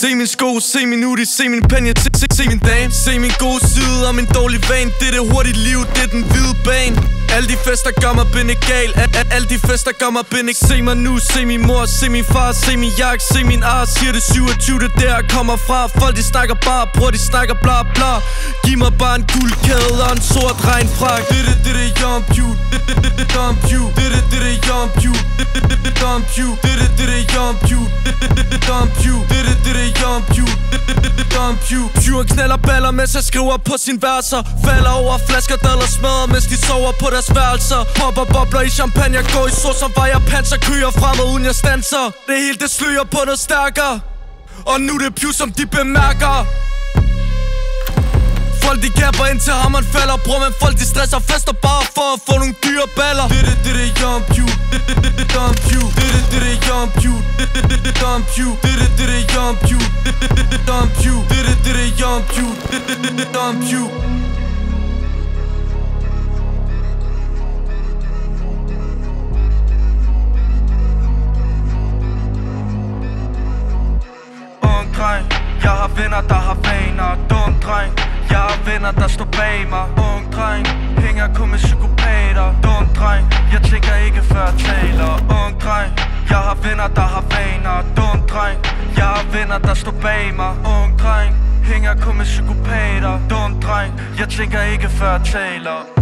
Se min sko, se min Udi, se min pen, jeg se, se, min dame Se min gode side og min dårlige van Det er det hurtige liv, det er den hvide bane alle de fester gør mig binde gal Alle de fester gør mig binde Se mig nu, se min mor, se min far Se min jak, se min ar Siger det 27, det der jeg kommer fra Folk de snakker bare, bror de snakker bla bla Giv mig bare en guldkæde og en sort regnfrak Det det, det det, Jump You Det det, det det, Dump You Det det, det Jump You. Dump You. Did it, did it, Jump You. Dump You. Did it, did it, Jump You. Dump You. Pure knaller baller, mens jeg skriver på sin verser Falder over flasker, daller smadrer, mens de sover på deres værelser. Popper bobler i champagne, jeg går i så som var jeg panser Kører fremad uden jeg stanser Det hele det sløger på noget stærkere. Og nu det er som de bemærker. Folk de gapper indtil hammeren falder Bror men folk de stresser fester bare for at få nogle dyre baller Det det det det jump you Det det det det dump you Det det det det jump you Det det det det dump you Det det det det jump you Det det det det dump you Det det det det jump you Det det det det dump you har venner, der har vaner. Dum dreng, jeg har venner, der står bag mig. Ung dreng, hænger kun med psykopater. Dum dreng, jeg tænker ikke før jeg taler. Ung dreng, jeg har venner, der har vaner. Dum dreng, jeg har venner, der står bag mig. Ung dreng, hænger kun med psykopater. Dum dreng, jeg tænker ikke før jeg taler.